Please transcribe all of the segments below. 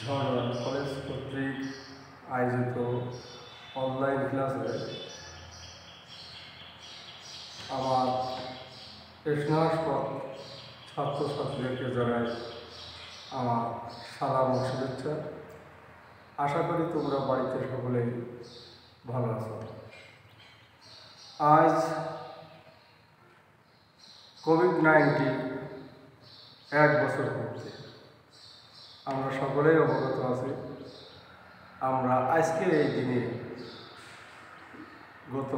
ঝর্ণা college কর্তৃক আয়োজিত online ক্লাসে আমার স্নাতক ছাত্রছাত্রীদেরকে জানাই আমার সালাম ও শুভেচ্ছা। আশা করি তোমরা বাড়িতে সকলেই ভালো আছো। আজ কোভিড নাইন্টিন এক বছর হচ্ছে আমরা সকলেই অবগত আছি। আমরা আজকের এই দিনে গত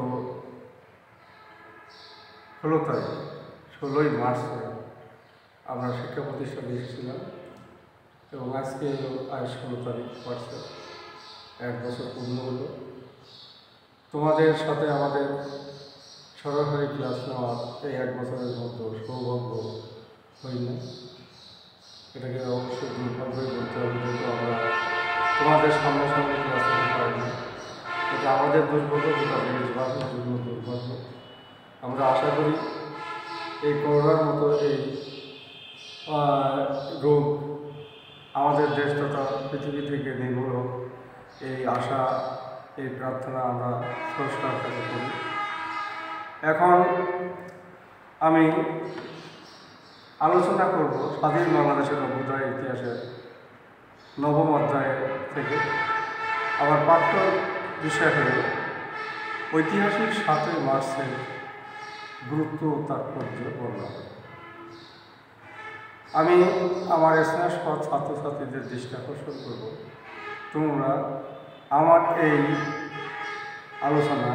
ষোলো তারিখ, ষোলোই মার্চে আমরা শিক্ষা প্রতিষ্ঠানে এসেছিলাম এবং আজকে আজ ষোলো তারিখ, মার্চে এক বছর পূর্ণ হলো। তোমাদের সাথে আমাদের সরাসরি ক্লাস নেওয়ার এই এক বছরের মতো সৌভাগ্য হইল। এটাকে অবশ্যই দুর্ভাগ্যই বলতে হবে যেহেতু আমরা তোমাদের সামনে সামনে ক্লাস নিতে পারিনি এটা আমাদের দুর্ভাগ্য যেটা দেশবাসীর জন্য দুর্ভাগ্য। আমরা আশা করি এই করোনার মতো এই রোগ আমাদের দেশ তথা পৃথিবী থেকে নির্মূল হোক, এই আশা, এই প্রার্থনা আমরা সংস্কার করি। এখন আমি আলোচনা করব স্বাধীন বাংলাদেশের অভ্যুদয় ইতিহাসের নবম অধ্যায় থেকে। আমার পাঠ্য বিষয় হল ঐতিহাসিক সাতই মার্চের গুরুত্ব ও তাৎপর্য বর্ণনা। আমি আমার স্নেহ ছাত্রছাত্রীদের দৃষ্টি আকর্ষণ করব। তোমরা আমার এই আলোচনা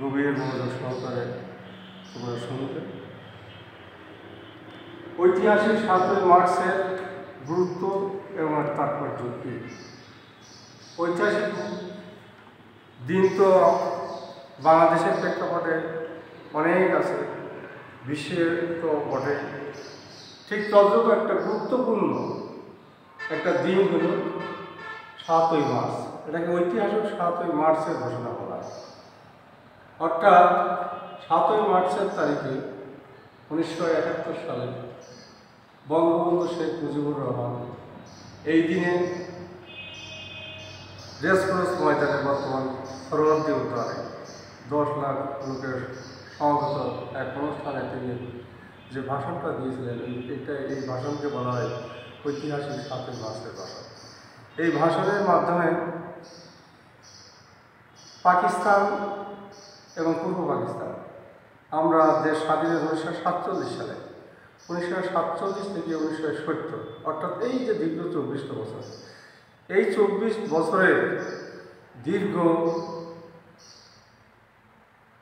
গভীর মনোযোগ সহকারে তোমরা শুনবে। ঐতিহাসিক সাতই মার্চের গুরুত্ব এবং তাৎপর্য কী? ঐতিহাসিক দিন তো বাংলাদেশের প্রেক্ষাপটে অনেক আছে, বিশ্বের তো বটে ঠিক তদ্রূপ একটা গুরুত্বপূর্ণ একটা দিন হল সাতই মার্চ। এটাকে ঐতিহাসিক সাতই মার্চের ঘোষণা করা অর্থাৎ সাতই মার্চের তারিখে উনিশশো একাত্তর সালে বঙ্গবন্ধু শেখ মুজিবুর রহমান এই দিনে রেসকোর্স ময়দানে বর্তমান সরোবর্তী উদ্যানে দশ লাখ লোকের সমাগত এক অনুষ্ঠানে তিনি যে ভাষণটা দিয়েছিলেন, এটা এই ভাষণকে বলা হয় ঐতিহাসিক সাতই মার্চের ভাষণ। এই ভাষণের মাধ্যমে পাকিস্তান এবং পূর্ব পাকিস্তান, আমরা দেশ স্বাধীন উনিশশো সাতচল্লিশ সালে উনিশশো সাতচল্লিশ থেকে উনিশশো সত্তর, অর্থাৎ এই যে দীর্ঘ চব্বিশটা বছর, এই চব্বিশ বছরের দীর্ঘ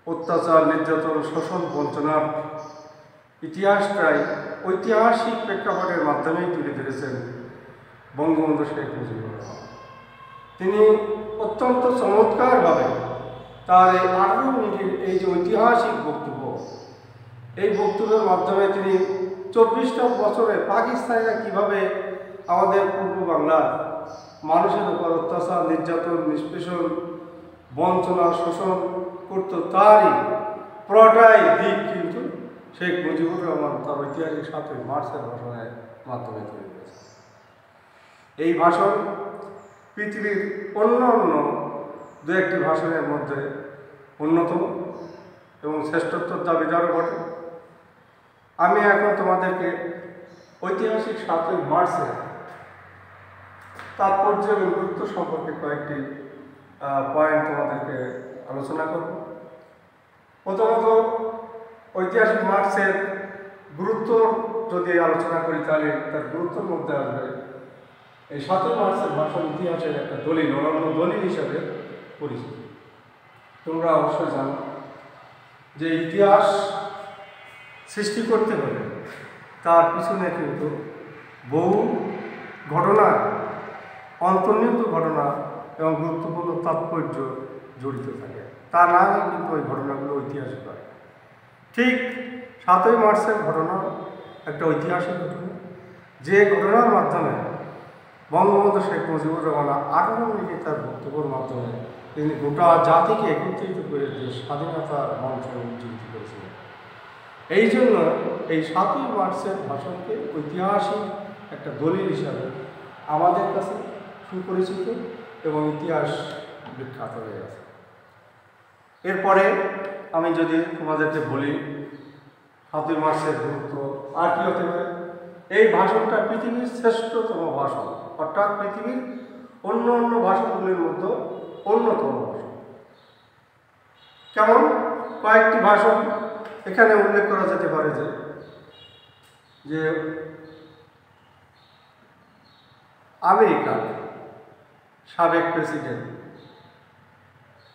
অত্যাচার, নির্যাতন, শোষণ, বঞ্চনার ইতিহাসটাই ঐতিহাসিক প্রেক্ষাপটের মাধ্যমেই তুলে ধরেছেন বঙ্গবন্ধু শেখ মুজিবুর রহমান। তিনি অত্যন্ত চমৎকারভাবে তার এই আঠারো মিনিটের এই যে ঐতিহাসিক বক্তব্য, এই বক্তব্যের মাধ্যমে তিনি চব্বিশটা বছরে পাকিস্তানিরা কীভাবে আমাদের পূর্ব বাংলার মানুষের উপর অত্যাচার, নির্যাতন, নিষ্পেষণ, বঞ্চনা, শোষণ করতো তারই প্রটাই দিক কিন্তু শেখ মুজিবুর রহমান তার ঐতিহাসিক সাতই মার্চের ভাষণের মাধ্যমে তৈরি করেছে এই ভাষণ পৃথিবীর অন্য অন্য দু একটি ভাষণের মধ্যে অন্যতম এবং শ্রেষ্ঠত্বর দাবিদারও বটে। আমি এখন তোমাদেরকে ঐতিহাসিক সাতই মার্চের তাৎপর্য এবং গুরুত্ব সম্পর্কে কয়েকটি পয়েন্ট তোমাদেরকে আলোচনা করব। প্রথমত, ঐতিহাসিক মার্চের গুরুত্ব যদি আলোচনা করি তাহলে তার গুরুত্বের মধ্যে আসবে এই সাতই মার্চের ভাষণ ইতিহাসের একটা দলিল, অনন্য দলিল হিসাবে পরিচিত। তোমরা অবশ্যই জানো যে ইতিহাস সৃষ্টি করতে হলে তার পিছনে কিন্তু বহু ঘটনা, অন্তর্নিহিত ঘটনা এবং গুরুত্বপূর্ণ তাৎপর্য জড়িত থাকে। তা না কিন্তু ওই ঘটনাগুলো ঐতিহাসিক হয়। ঠিক সাতই মার্চের ঘটনা একটা ঐতিহাসিক ঘটনা। যে ঘটনার মাধ্যমে বঙ্গবন্ধু শেখ মুজিবুর রহমান আঠারো মিনিটে তার বক্তব্যের মাধ্যমে তিনি গোটা জাতিকে একত্রিত করে দিয়ে স্বাধীনতার মঞ্চ উজ্জীবিত করেছিলেন। এই জন্য এই সাতই মার্চের ভাষণকে ঐতিহাসিক একটা দলিল হিসাবে আমাদের কাছে সুপরিচিত এবং ইতিহাস বিখ্যাত হয়ে গেছে। এরপরে আমি যদি তোমাদেরকে বলি হাতুর মাসের গুরুত্ব আর কি হতে পারে? এই ভাষণটা পৃথিবীর শ্রেষ্ঠতম ভাষণ, অর্থাৎ পৃথিবীর অন্য অন্য ভাষণগুলির মধ্যে অন্যতম ভাষণ। কেমন? কয়েকটি ভাষণ এখানে উল্লেখ করা যেতে পারে যে যে আমেরিকার সাবেক প্রেসিডেন্ট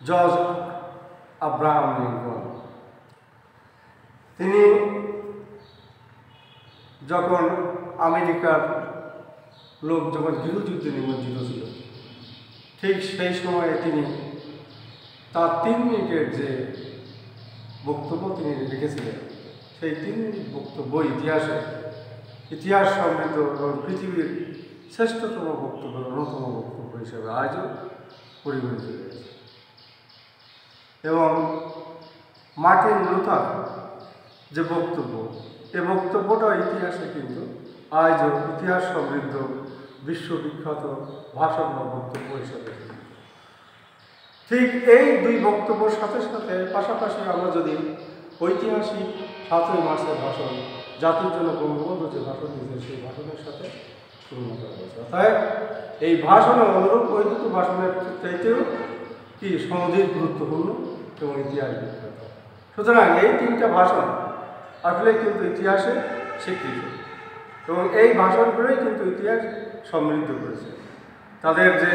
জর্জ আব্রাহাম লিঙ্কন, তিনি যখন আমেরিকার লোক যখন গৃহযুদ্ধে নিমজ্জিত ছিল, ঠিক সেই সময়ে তিনি তার তিন মিনিটের যে বক্তব্য তিনি লিখেছিলেন। সেই তিন বক্তব্য ইতিহাসে, ইতিহাস সমৃদ্ধ এবং পৃথিবীর শ্রেষ্ঠতম বক্তব্য অন্যতম বক্তব্য হিসেবে আজও পরিগণিত হয়েছে এবং মার্টিন লুথার যে বক্তব্য, এ বক্তব্যটা ইতিহাসে কিন্তু আজও ইতিহাস সমৃদ্ধ, বিশ্ববিখ্যাত ভাষণ বক্তব্য হিসেবে। ঠিক এই দুই বক্তব্যের সাথে সাথে পাশাপাশি আমরা যদি ঐতিহাসিক সাতই মাসের ভাষণ, জাতির জন্য বঙ্গবন্ধু যে ভাষণ দিয়েছে সেই ভাষণের সাথে তুলনা করা হয়েছে। অর্থাৎ এই ভাষণে অনুরূপ ওই দুটো ভাষণের চাইতেও কি সমধিক গুরুত্বপূর্ণ এবং ইতিহাস বিখ্যাত। সুতরাং এই তিনটা ভাষণ আসলে কিন্তু ইতিহাসে স্বীকৃত এবং এই ভাষণগুলোই কিন্তু ইতিহাস সমৃদ্ধ করেছে। তাদের যে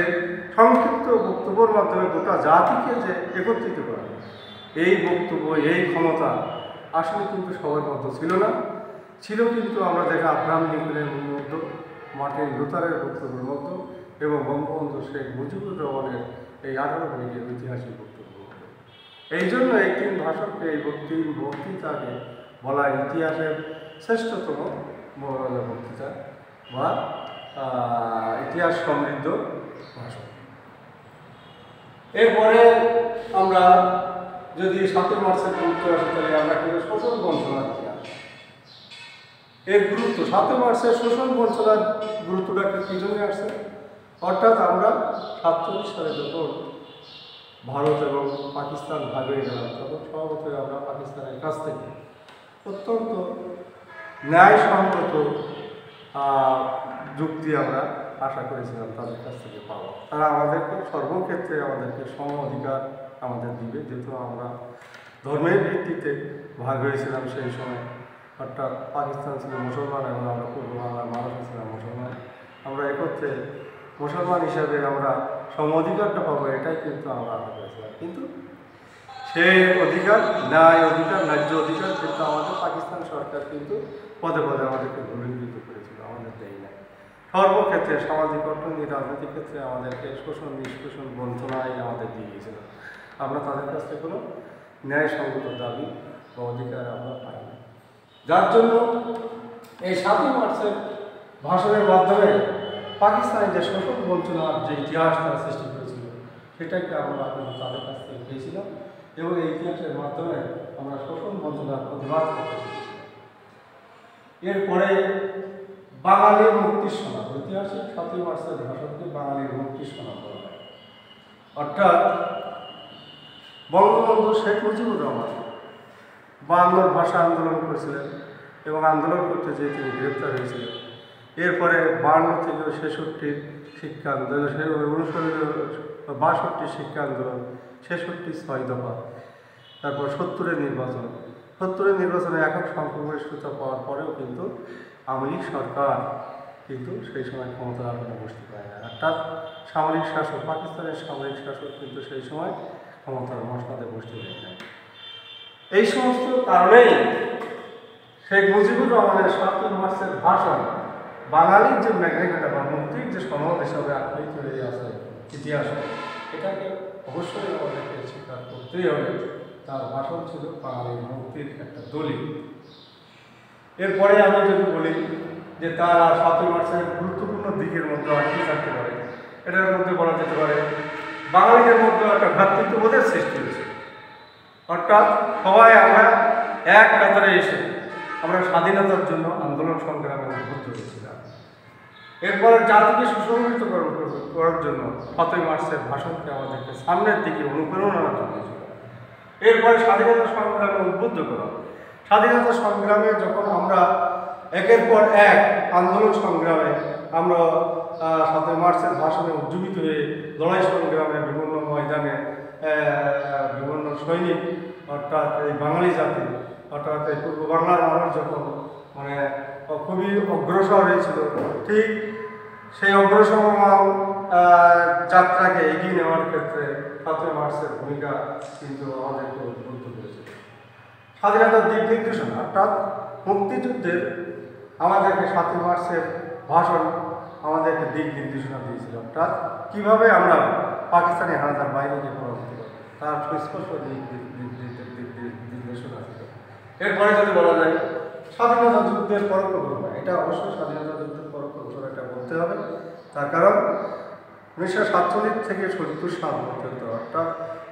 সংক্ষিপ্ত বক্তব্যের মাধ্যমে গোটা জাতিকে যে একত্রিত করা এই বক্তব্য, এই ক্ষমতা আসলে কিন্তু সবার মধ্যে ছিল না। ছিল কিন্তু আমরা দেখা আব্রাহাম লিঙ্কনের মধ্যে, মার্টিন লুথারের বক্তব্যের মধ্যে এবং বঙ্গবন্ধু শেখ মুজিবুর রহমানের এই আঠারো মিনিটের ঐতিহাসিক বক্তব্য। এই জন্য এই তিন ভাষণকে এই তিন বক্তৃতাকে বলা ইতিহাসের শ্রেষ্ঠতম বক্তৃতা বা ইতিহাস সমৃদ্ধ। ভাষণ এরপরে আমরা যদি সাতই মার্চের গুরুত্ব আসে তাহলে আমরা কিন্তু শোষণ বঞ্চনার ইতিহাস। এর গুরুত্ব সাতই মার্চের শোষণ বঞ্চনার গুরুত্বটা কি জন্য আসছে? অর্থাৎ আমরা সাতচল্লিশ সালে যখন ভারত এবং পাকিস্তান ভাগ হয়ে গেলাম তখন স্বভাবতই আমরা পাকিস্তানের কাছ থেকে অত্যন্ত ন্যায়সঙ্গত যুক্তি আমরা আশা করেছিলাম তাদের কাছ থেকে পাওয়া তারা আমাদেরকে সর্বক্ষেত্রে আমাদেরকে সম অধিকার আমাদের দিবে। যেহেতু আমরা ধর্মের ভিত্তিতে ভাগ হয়েছিলাম সেই সময়। অর্থাৎ পাকিস্তান ছিল মুসলমান এবং আমরা পূর্ব বাংলার মানুষ ছিলাম মুসলমান। আমরা একত্রে মুসলমান হিসাবে আমরা সম অধিকারটা পাবো, এটাই কিন্তু আমরা আশা করেছিলাম। কিন্তু সেই অধিকার, ন্যায় অধিকার, ন্যায্য অধিকার কিন্তু আমাদের পাকিস্তান সরকার কিন্তু পদে পদে আমাদেরকে দেয় নাই সর্বক্ষেত্রে, সামাজিক অর্থনীতি রাজনৈতিক ক্ষেত্রে আমাদেরকে শোষণ, নিষ্পোষণ বঞ্চনায় আমাদের দিয়ে গিয়েছিল। আমরা তাদের কাছ থেকে কোনো ন্যায়সঙ্গত দাবি বা অধিকার আমরা পাইনি। যার জন্য এই সাতই মার্চের ভাষণের মাধ্যমে পাকিস্তানের যে শোষণ বঞ্চনার যে ইতিহাস তারা সৃষ্টি করেছিল, সেটাকে আমরা তাদের কাছ থেকে পেয়েছিলাম এবং এই ইতিহাসের মাধ্যমে আমরা শোষণ, বঞ্চনার প্রতিবাদ করতে এরপরে বাঙালির মুক্তির সনদ ঐতিহাসিক সাতই মার্চের ভাষণকে বাঙালির মুক্তির সনদ বলা হয়। অর্থাৎ বঙ্গবন্ধু শেখ মুজিবুর রহমান বাংলার ভাষা আন্দোলন করেছিলেন এবং আন্দোলন করতে যেয়ে তিনি গ্রেপ্তার হয়েছিলেন। এরপরে বান্ন থেকে ছেষট্টির শিক্ষা আন্দোলন, সে উনষট্টি বাষট্টি শিক্ষা আন্দোলন, ছেষট্টি ছয় দফা, তারপর সত্তরের নির্বাচন। সত্তরের নির্বাচনে একক সংখ্যাগরিষ্ঠতা পাওয়ার পরেও কিন্তু আওয়ামী সরকার কিন্তু সেই সময় ক্ষমতা আরোপণে বসতে পারে না। অর্থাৎ সামরিক শাসক, পাকিস্তানের সামরিক শাসক কিন্তু সেই সময় ক্ষমতার মশলাতে বসতে দেয় না এই সমস্ত কারণেই শেখ মুজিবুর রহমানের সাতই মার্চের ভাষণ বাঙালির যে ম্যাগনেকাটা বা মুক্তির যে সনদ হিসাবে আখ্যায়িত হয়ে আছে ইতিহাস, এটাকে অবশ্যই আমাদেরকে স্বীকার করতেই হবে। তার ভাষণ ছিল বাঙালির মুক্তির একটা দলিল। এরপরে আমি যদি বলি যে তার আর সাতই মার্চের গুরুত্বপূর্ণ দিকের মধ্যে আর কি থাকতে পারে, এটার মধ্যে বলা যেতে পারে বাঙালিদের মধ্যে একটা ভ্রাতৃত্ববোধের সৃষ্টি হয়েছে। অর্থাৎ সবাই আমরা এক কাতারে এসে আমরা স্বাধীনতার জন্য আন্দোলন সংগ্রামে উদ্বুদ্ধ হয়েছিলাম। এরপরে জাতিকে সুসংগঠিত করার জন্য সতই মার্চের ভাষণকে আমাদেরকে সামনের দিকে অনুপ্রেরণা জানিয়েছিল এরপরে স্বাধীনতা সংগ্রামে উদ্বুদ্ধ করা স্বাধীনতা সংগ্রামে যখন আমরা একের পর এক আন্দোলন সংগ্রামে আমরা সাতই মার্চের ভাষণে উজ্জীবিত হয়ে লড়াই সংগ্রামে বিভিন্ন ময়দানে বিভিন্ন সৈনিক অর্থাৎ এই বাঙালি জাতি অর্থাৎ এই পূর্ব বাংলার মানুষ যখন মানে খুবই অগ্রসর হয়েছিল ঠিক সেই অগ্রসরমান আহ, যাত্রাকে এগিয়ে নেওয়ার ক্ষেত্রে সাতই মার্চের ভূমিকা কিন্তু উদ্বুদ্ধ করেছিল স্বাধীনতার দিক নির্দেশনা অর্থাৎ মুক্তিযুদ্ধের আমাদেরকে সাতই মার্চের ভাষণ আমাদেরকে দিক নির্দেশনা দিয়েছিল অর্থাৎ কীভাবে আমরা পাকিস্তানি হানাদার বাহিনীকে পরাজিত তার সুস্পষ্ট দিক- নির্দেশনা ছিল। এরপরে যদি বলা যায়? স্বাধীনতা যুদ্ধের পরোক্ষ ঘটনা এটা অবশ্যই স্বাধীনতা যুদ্ধের পরোক্ষ ঘটনা এটা বলতে হবে। তার কারণ উনিশশো সাতচল্লিশ থেকে সত্তর সাল পর্যন্ত, অর্থাৎ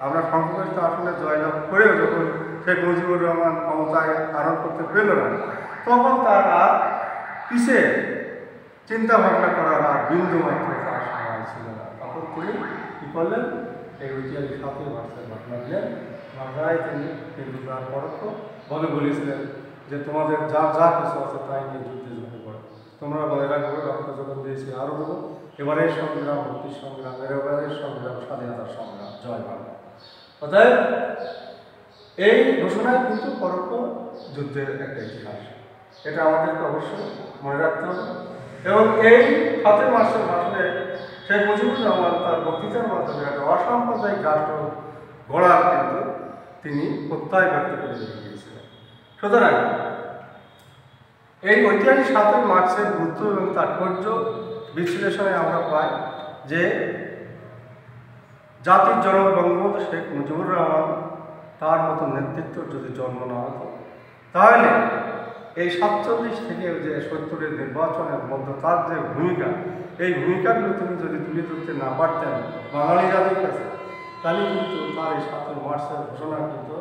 আমরা সংখ্যাগরিষ্ঠ আসনে জয়লাভ করেও যখন শেখ মুজিবুর রহমান ক্ষমতায় আরোপ করতে পেল না, তখন তার আর চিন্তা ভাবনা করার আর বিন্দু মাত্র তার সময় ছিল না। তখন তিনি কী করলেন? এই ঐতিহাসিক সাতই মার্চের ঘটনা দিলেন। বাংলায় তিনি কিন্তু তার পরোক্ষ বলে বলেছিলেন যে, তোমাদের যা যা কিছু আছে তাই নিয়ে যুদ্ধে ঝুঁকে পড়ে তোমরা মনে রাখবে, রক্ত যখন দিয়েছি আরও দেবো। এবারের সংগ্রাম, মুক্তির সংগ্রাম এবারের সংগ্রাম স্বাধীনতার সংগ্রাম, জয় বাংলা অতএব এই ঘোষণায় কিন্তু পরোক্ষ যুদ্ধের একটা ইতিহাস। এটা আমাদেরকে অবশ্যই মনে রাখতে হবে। এবং এই সাতই মাসের ভাষণে শেখ মুজিবুর রহমান তার বক্তৃতার মাধ্যমে একটা অসাম্প্রদায়িক রাষ্ট্র গড়ার কিন্তু তিনি প্রত্যয় ব্যক্ত করে গিয়েছিলেন সুতরাং এই ঐতিহাসিক সাতই মার্চের গুরুত্ব এবং তাৎপর্য বিশ্লেষণে আমরা পাই যে জাতির জনক বঙ্গবন্ধু শেখ মুজিবুর রহমান তার মতো নেতৃত্ব যদি জন্ম না হতো, তাহলে এই সাতচল্লিশ থেকে যে সত্তরের নির্বাচনের মধ্যে তার যে ভূমিকা, এই ভূমিকাগুলো তিনি যদি তুলে ধরতে না পারতেন বাঙালি জাতির কাছে, তাহলে কিন্তু তার এই সাতই মার্চের ঘোষণা কিন্তু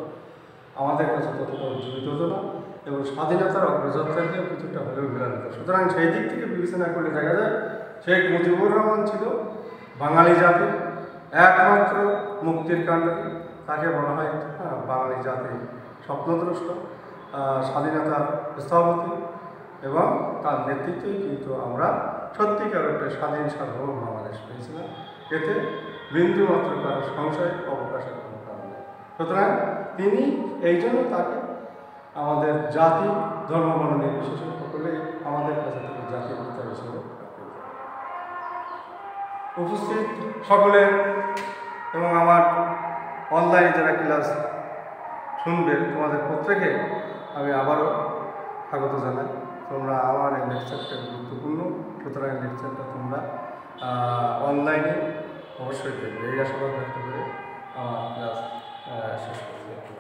আমাদের কাছে ততটা উজ্জীবিত হতো না। এবং স্বাধীনতার অগ্রযাত্রাকেও কিছুটা হলেও বিরাট হতো সুতরাং সেই দিক থেকে বিবেচনা করলে দেখা যায় শেখ মুজিবুর রহমান ছিল বাঙালি জাতির একমাত্র মুক্তির কাণ্ডারি তাকে বলা হয় হ্যাঁ, বাঙালি জাতির স্বপ্নদ্রষ্ট স্বাধীনতার স্থপতি এবং তার নেতৃত্বেই কিন্তু আমরা সত্যিকার একটা স্বাধীন সার্বভৌম বাংলাদেশ পেয়েছিলাম। এতে বিন্দুমাত্র কারও সংশয় অবকাশের কোনো কারণ নেই। সুতরাং তিনি এই জন্য তাকে আমাদের জাতি ধর্মবর্ণ নির্বিশেষে সকলেই আমাদের কাছে তিনি জাতীয় পিতা হিসেবে উপস্থিত সকলে এবং আমার অনলাইনে যারা ক্লাস শুনবে তোমাদের প্রত্যেকে আমি আবারও স্বাগত জানাই। তোমরা আমার এই লেকচারটা গুরুত্বপূর্ণ, সুতরাং এই লেকচারটা তোমরা অনলাইনে অবশ্যই দেখবে। এই আশাবাদ করে আমার ক্লাস শেষ করছি।